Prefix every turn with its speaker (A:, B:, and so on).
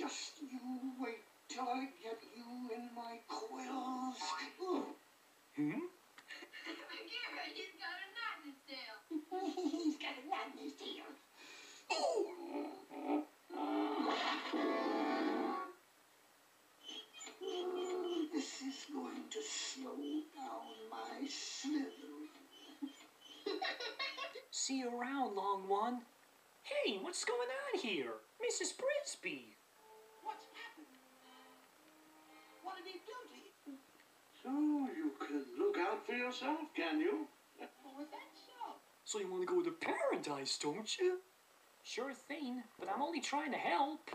A: Just you wait till I get you in my quills. Ooh.
B: Hmm?
C: He's got a knot in his tail.
A: He's got a knot in his tail. Ooh, This is going to slow down my slithering.
B: See you around, long one. Hey, what's going on here? Mrs. Brisby.
A: What did he do to you?
D: So you can look out for yourself, can you?
A: Oh, was that so?
B: So you want to go to paradise, don't you? Sure thing, but I'm only trying to help.